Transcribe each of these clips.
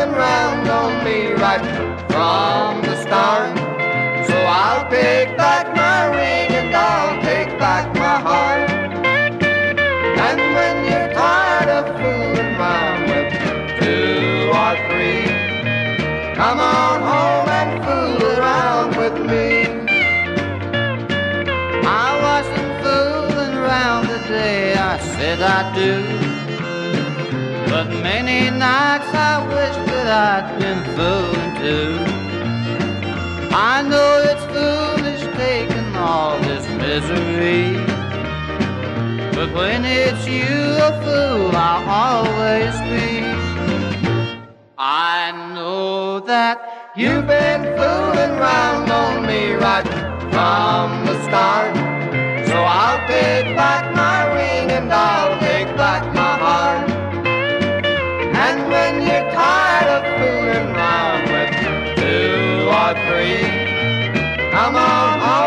on me right from the start. So I'll take back my ring and I'll take back my heart. And when you're tired of fooling around with two or three, come on home and fool around with me. I wasn't fooling around the day I said I do. But many nights I wish I'd been fooling too. I know it's foolish taking all this misery. But when it's you, a fool I'll always be. I know that you've been fooling around on me right from the start. So I'll take back my ring and I'll three, come on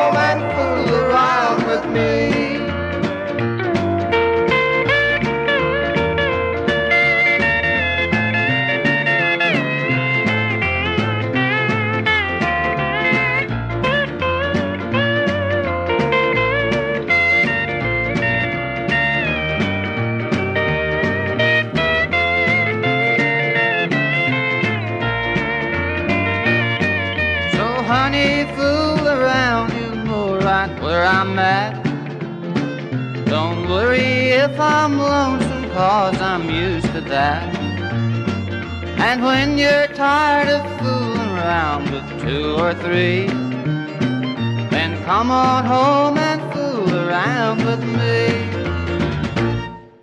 fool around you more right where I'm at. Don't worry if I'm lonesome, cause I'm used to that. And when you're tired of fooling around with two or three, then come on home and fool around with me.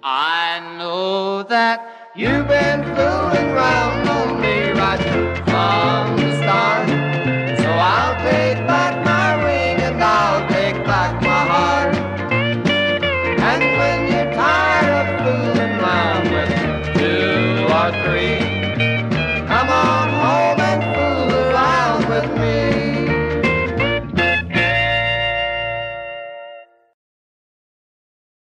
I know that you've been